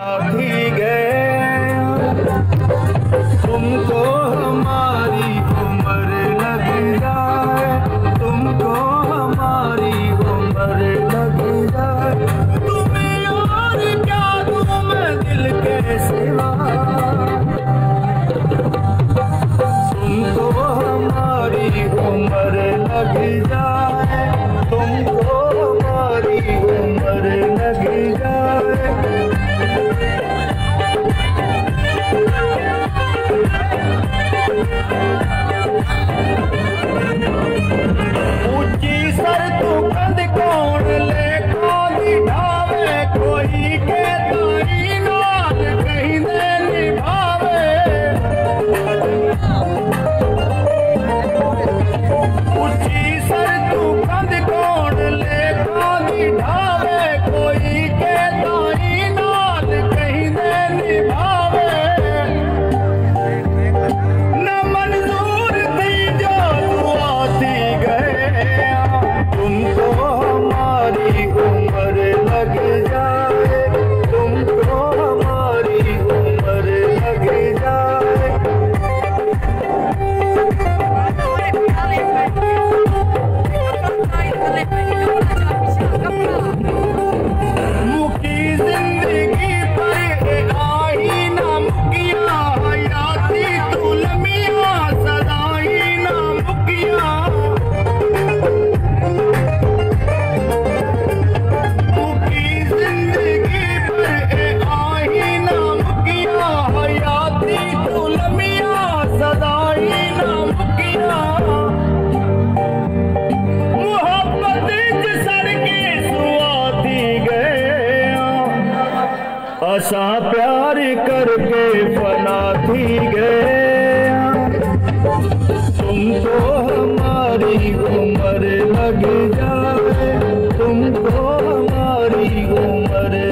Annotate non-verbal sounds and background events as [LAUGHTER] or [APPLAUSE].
ही गए तुमको हमारी उम्र लग जाए। तुमको हमारी उम्र लग जाए। तुम्हें और क्या दूँ दिल के सिवा? तुमको हमारी उम्र लग जाए। तुमको हमारी Thank [LAUGHS] you. असा प्यार करके फना थी गए तुमको हमारी उम्र लग जाए तुमको हमारी उम्र